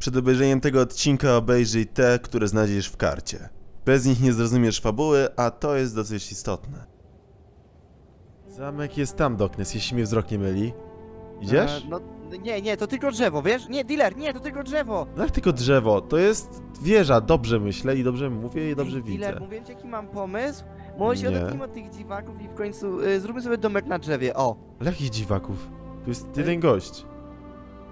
Przed obejrzeniem tego odcinka obejrzyj te, które znajdziesz w karcie. Bez nich nie zrozumiesz fabuły, a to jest dosyć istotne. Zamek jest tam, Doknes, jeśli mnie wzrok nie myli. Idziesz? E, no, nie, nie, to tylko drzewo, wiesz? Nie, dealer, nie, to tylko drzewo! No jak tylko drzewo, to jest wieża, dobrze myślę i dobrze mówię i dobrze Ej, widzę. Dealer, mówię ci jaki mam pomysł? Może się Nie. odetnijmy od tych dziwaków i w końcu y, zróbmy sobie domek na drzewie, o! Ale jakich dziwaków? Tu jest jeden gość.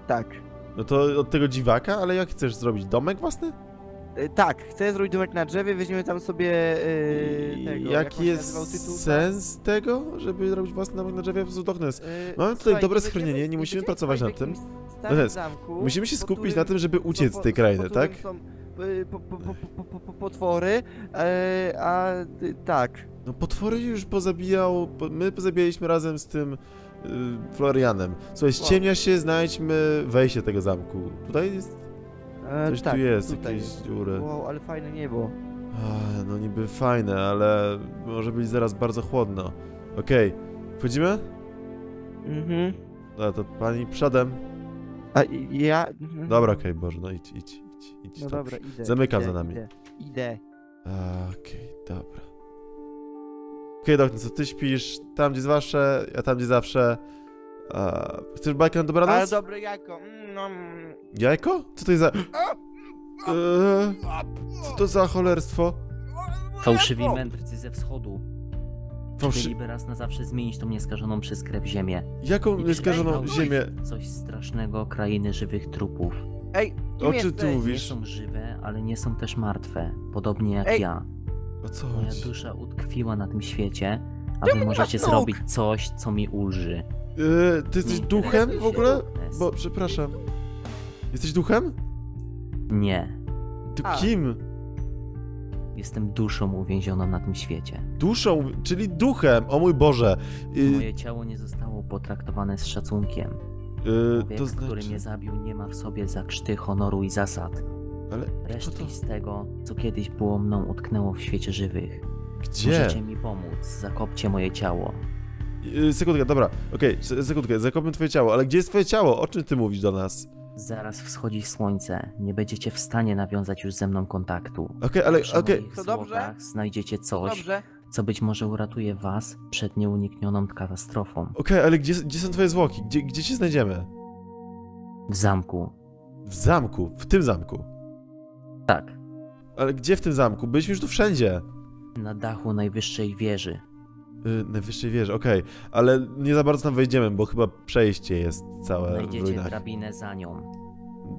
Tak. No to od tego dziwaka, ale jak chcesz zrobić? Domek własny? Y, tak, chcę zrobić domek na drzewie, weźmiemy tam sobie y, I tego, Jaki jest Tytusa. sens tego, żeby robić własny domek na drzewie? Po prostu. Y, Mamy tutaj słuchaj, dobre nie schronienie, nie musimy pracować nad tym. Doknes, zamku, Musimy się skupić którym na tym, żeby uciec z tej krainy, tak? Są, po, po, po, po, po, po, potwory, e, a tak. No potwory już pozabijał, po, my pozabijaliśmy razem z tym Florianem. Słuchaj, ściemnia się, znajdźmy wejście tego zamku. Tutaj jest, E, coś tak, tu jest, tutaj jakieś dziury. Wow, ale fajne niebo. Ach, no niby fajne, ale może być zaraz bardzo chłodno. Okej, wchodzimy? Mhm. No to pani przodem. A ja... mhm. Dobra, okej, Boże, no idź, idź, idź, idź. No tam. dobra, idę. Zamykam idę, za nami. Idę. idę. Okej, dobra. Okej, doktor, co ty śpisz tam, gdzie zawsze, ja tam, gdzie zawsze. A, chcesz bajkę na Ale dobranoc? dobre jajko. Mm, no, mm. Jajko? Co to jest za... Eee, co to za cholerstwo? Fałszywi mędrcy ze wschodu Fałszy... chcieliby raz na zawsze zmienić tą nieskażoną przez krew ziemię. Jaką I nieskażoną ziemię? Coś strasznego krainy żywych trupów. Ej, kim O czym ty jesteś? Nie mówisz? są żywe, ale nie są też martwe. Podobnie jak Ej, ja. O co Moja chodzi? dusza utkwiła na tym świecie, a wy możecie nóg? zrobić coś, co mi ulży. Eee, ty jesteś Nie duchem w interesuj się, ogóle? Bo, przepraszam. Jesteś duchem? Nie. Ty A. kim? Jestem duszą uwięzioną na tym świecie. Duszą, czyli duchem, o mój Boże. Yy, Moje ciało nie zostało potraktowane z szacunkiem. yy, Człowiek, to który znaczy... mnie zabił, nie ma w sobie zakrzty honoru i zasad. Ale Resztki to? z tego, co kiedyś było mną, utknęło w świecie żywych. gdzie? Możecie mi pomóc, zakopcie moje ciało. Yy, sekundkę, dobra, okej, se- sekundkę, zakopmy twoje ciało, ale gdzie jest twoje ciało? O czym ty mówisz do nas? Zaraz wschodzi słońce, nie będziecie w stanie nawiązać już ze mną kontaktu. Okej, ale, Przy okej, moich To dobrze? znajdziecie coś, Dobrze. co być może uratuje was przed nieuniknioną katastrofą. okej, ale gdzie, gdzie są twoje zwłoki? Gdzie, gdzie cię znajdziemy? W zamku. W zamku, w tym zamku. Tak, Ale gdzie w tym zamku? Byliśmy już tu wszędzie. na dachu najwyższej wieży. Yy, najwyższej wieży, okej, ale nie za bardzo tam wejdziemy, bo chyba przejście jest całe w Znajdziecie ruinach. drabinę za nią.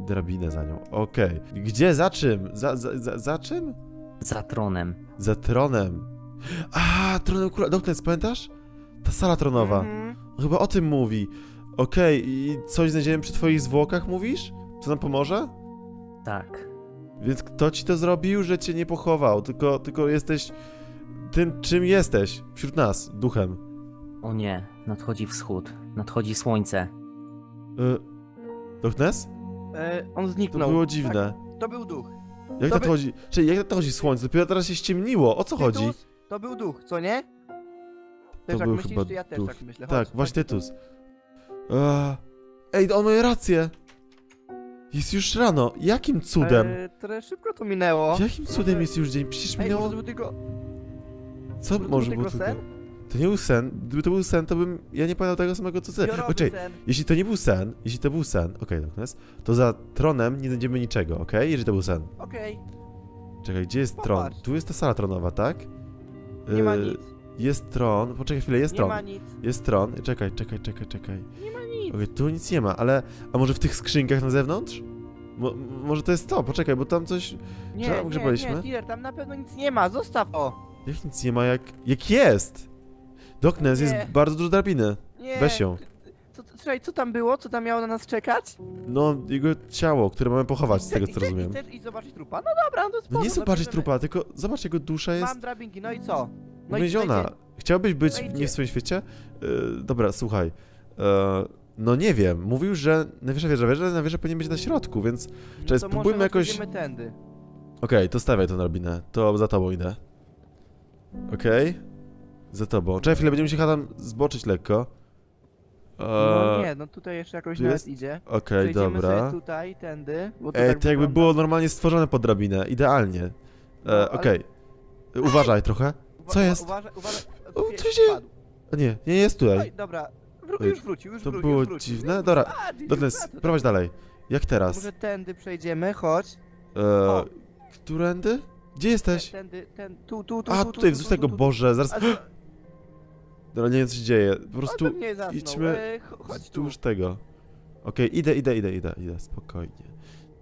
Drabinę za nią, okej. Gdzie, za czym? Za, za, za, za czym? Za tronem. Za tronem. A, tronem króla. Doknes, pamiętasz? Ta sala tronowa. Mhm. Chyba o tym mówi. Okej, i coś znajdziemy przy twoich zwłokach, mówisz? Co nam pomoże? Tak. Więc kto ci to zrobił, że cię nie pochował? Tylko, tylko jesteś tym, czym jesteś wśród nas, duchem. O nie, nadchodzi wschód. Nadchodzi słońce. Y, Doknes? E, on To zniknął. było dziwne. Tak, to był duch. Jak To to by- chodzi? Czyli jak to chodzi słońce? Dopiero teraz się ściemniło. O co chodzi? Tytus, to był duch, co nie? Też To tak był myślisz, chyba ja też duch. tak myślę? Tak, Chodź, właśnie chodź tu. Tytus. A, Ej, on ma rację. Jest już rano. Jakim cudem? E, trochę szybko to minęło. Jakim cudem jest już dzień? Przecież Ej, minęło... może był tylko... Co może może był tylko sen? To nie był sen. Gdyby to był sen, to bym... Ja nie pamiętał tego samego co ty. Zbiorowy O, czekaj, sen. jeśli to nie był sen, jeśli to był sen, okej, okay, to za tronem nie znajdziemy niczego, okej? Jeżeli to był sen. Okej, Czekaj, gdzie jest tron? Popatrz. Tu jest ta sala tronowa, tak? nie ma Yy, nic. Jest tron, poczekaj chwilę, jest Nie tron. ma nic. Jest tron, czekaj, czekaj, czekaj, czekaj. Nie ma nic. Okej, tu nic nie ma, ale... A może w tych skrzynkach na zewnątrz? Mo, może to jest to, poczekaj, bo tam coś... Nie, tam nie, nie, dealer, tam na pewno nic nie ma, zostaw to. Jak nic nie ma, jak... Jak jest! Doknes, jest Nie. bardzo dużo drabiny. Nie. Weź ją. Co, co, słuchaj, co tam było? Co tam miało na nas czekać? No, jego ciało, które mamy pochować, z tego co rozumiem. Chcesz iść zobaczyć trupa? No dobra, no to spoko, No nie zobaczyć trupa, tylko zobacz, jego dusza jest Mam drabinki, no i co? No uwięziona. słuchajcie, Chciałbyś być No nie w swoim świecie? Yy, dobra, słuchaj. Yy, no nie wiem, mówił, że najwyższa wieża, wieża, na wieża powinien być na środku, więc... no Cześć, spróbujmy jakoś- tędy. Okej, to stawiaj tą drabinę, to za tobą idę. Okej? Za tobą. Czekaj chwilę, będziemy się tam zboczyć lekko. No Eee, nie, no tutaj jeszcze jakoś tu jest? idzie. Okej, Przejdziemy dobra. tutaj, tędy. Bo to Ej, tak to jakby wygląda. było normalnie stworzone pod drabinę, idealnie. E, No, ale- Okej. Uważaj trochę. Co jest? Uważaj, uważaj. Co się nie, nie jest tutaj. Oj, dobra. Wró- już wrócił, już to wrócił. było już wrócił. dziwne. Dobra, wrócił. Wraca, prowadź dalej. Jak teraz? Może tędy przejdziemy, chodź. E, o. którędy? Gdzie jesteś? Tędy, ten, tu, tu, tu, A, tu, tutaj tu, wzdłuż tego. Boże, zaraz... A, Dobra, nie wiem co się dzieje. Po prostu idźmy E, ch- chodź tu. wzdłuż tego. Okej, idę, idę, idę, idę, idę, spokojnie.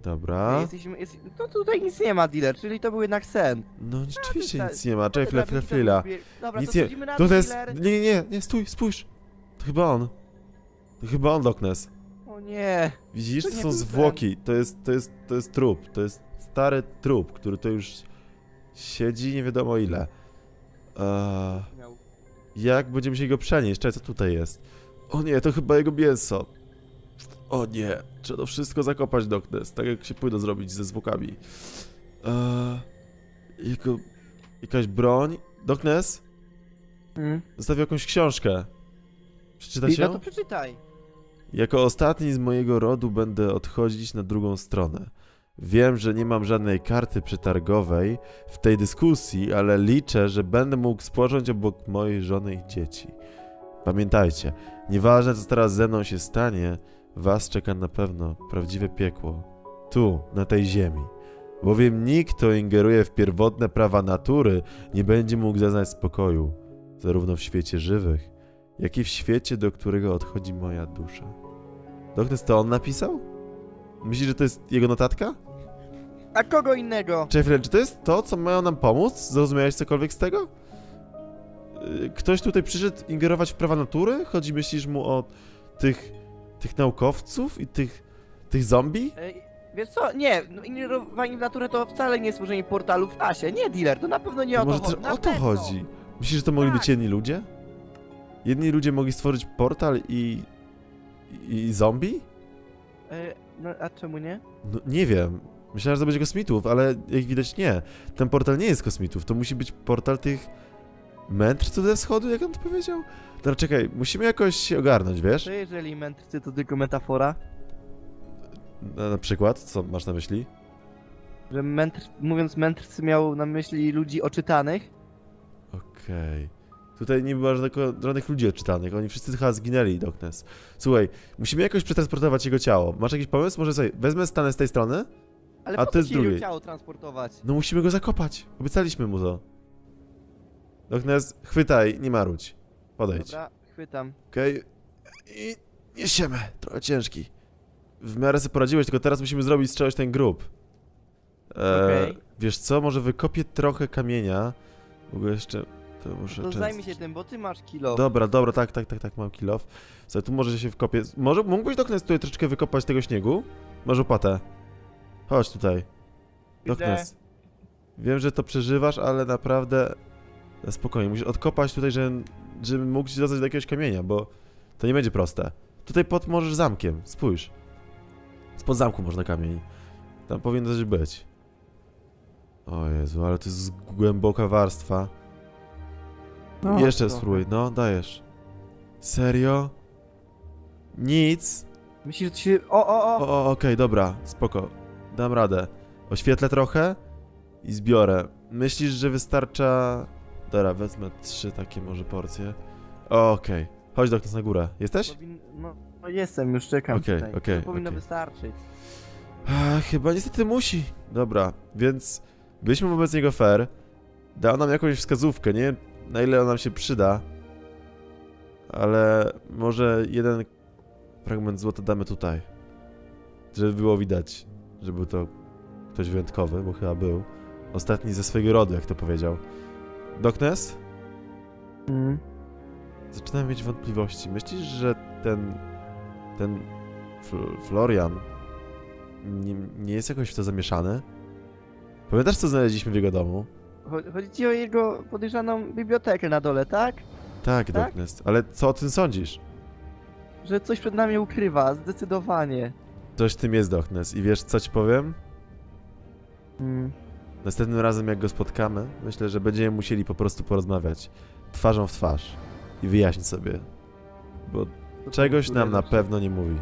Dobra. Jesteśmy, jest, no tutaj nic nie ma, dealer, czyli to był jednak sen. No rzeczywiście nic nie ma. Czekaj, chwilę, chwilę, chwila. Dobra, Nic to nie... na To dół, jest... Nie, nie, nie, nie, stój, spójrz. To chyba on. To chyba on, Doknes. O nie. Widzisz, To to są zwłoki. To jest, to jest, to jest trup. To jest stary trup, który to już siedzi nie wiadomo ile. Eee, jak będziemy się go przenieść? Czekaj, co tutaj jest? O nie, to chyba jego mięso. O nie, trzeba to wszystko zakopać, Doknes. Tak jak się powinno zrobić ze zwłokami. Eee, jego... Jakaś broń. Doknes? Mm. Zostawił jakąś książkę. Przeczytasz No ją? to przeczytaj. Jako ostatni z mojego rodu będę odchodzić na drugą stronę. Wiem, że nie mam żadnej karty przetargowej w tej dyskusji, ale liczę, że będę mógł spocząć obok mojej żony i dzieci. Pamiętajcie, nieważne co teraz ze mną się stanie, was czeka na pewno prawdziwe piekło. Tu, na tej ziemi. Bowiem nikt, kto ingeruje w pierwotne prawa natury, nie będzie mógł zaznać spokoju, zarówno w świecie żywych, jak i w świecie, do którego odchodzi moja dusza. Doknes to on napisał? Myślisz, że to jest jego notatka? A kogo innego? Jeffrey, czy to jest to, co mają nam pomóc? Zrozumiałeś cokolwiek z tego? Yy, Ktoś tutaj przyszedł ingerować w prawa natury? Chodzi, myślisz mu o tych, tych naukowców i tych, tych zombie? E, wiesz co? Nie, no, ingerowanie w naturę to wcale nie stworzenie portalu w asie. Nie, dealer, to na pewno nie To o to może chodzi. też Na o to pewno. chodzi. Myślisz, że to mogli być Tak. jedni ludzie? Jedni ludzie mogli stworzyć portal i... i, i zombie? E, no, a czemu nie? No, nie wiem. Myślałem, że to będzie kosmitów, ale jak widać nie. Ten portal nie jest kosmitów, to musi być portal tych mędrców ze wschodu, jak on to powiedział? Dobra, czekaj, musimy jakoś się ogarnąć, wiesz? To jeżeli mędrcy to tylko metafora, Na, na przykład, co masz na myśli? że mędr, mówiąc mędrcy miał na myśli ludzi oczytanych, Okej. Tutaj nie było żadnego, żadnych ludzi odczytanych, oni wszyscy chyba zginęli, Doknes. Słuchaj, musimy jakoś przetransportować jego ciało. Masz jakiś pomysł? Może sobie wezmę stanę z tej strony? ale A po ty co z drugiej. ciało transportować? No musimy go zakopać. Obiecaliśmy mu to. Doknes, chwytaj, nie marudź. Podejdź. Dobra, chwytam. Okej. I niesiemy. Trochę ciężki. W miarę sobie poradziłeś, tylko teraz musimy zrobić z czegoś ten grób. E, Okej. Wiesz co, może wykopię trochę kamienia. W ogóle jeszcze... To muszę To często- zajmij się tym, bo ty masz kilo. Dobra, dobra, tak, tak, tak, tak, mam kilof. Słuchaj, tu może się wkopię. Może mógłbyś Doknes tutaj troszeczkę wykopać tego śniegu? Masz opatę. Chodź tutaj. Doknes. Wiem, że to przeżywasz, ale naprawdę spokojnie. Musisz odkopać tutaj, żebym, żebym mógł ci dostać do jakiegoś kamienia, bo to nie będzie proste. Tutaj pod możesz zamkiem, spójrz. Spod zamku można kamień. Tam powinno coś być. O Jezu, ale to jest głęboka warstwa. No, Jeszcze trochę. spróbuj, no, dajesz. Serio? Nic? Myślisz, że to się... O, o, O, o! o okej, dobra, spoko. Dam radę. Oświetlę trochę i zbiorę. Myślisz, że wystarcza... Dobra, wezmę trzy takie może porcje. Okej. Chodź do nas na górę. Jesteś? Powin... No, no jestem, już czekam Okej, tutaj. okej, To powinno okej. wystarczyć. Ach, chyba niestety musi. Dobra, więc byliśmy wobec niego fair. Dał nam jakąś wskazówkę, nie wiem na ile ona nam się przyda. Ale może jeden fragment złota damy tutaj. Żeby było widać, że był to ktoś wyjątkowy, bo chyba był. Ostatni ze swojego rodu, jak to powiedział. Doknes? Mm. Zaczynam mieć wątpliwości. Myślisz, że ten. ten. Fl Florian. Nie, nie jest jakoś w to zamieszany? Pamiętasz, co znaleźliśmy w jego domu? Cho- Chodzi ci o jego podejrzaną bibliotekę na dole, tak? Tak, Tak? Doknes. Ale co o tym sądzisz? Że coś przed nami ukrywa, zdecydowanie. Coś w tym jest, Doknes. I wiesz, co ci powiem? Mm. Następnym razem, jak go spotkamy, myślę, że będziemy musieli po prostu porozmawiać. Twarzą w twarz. I wyjaśnić sobie. Bo Czegoś nam na pewno nie mówi.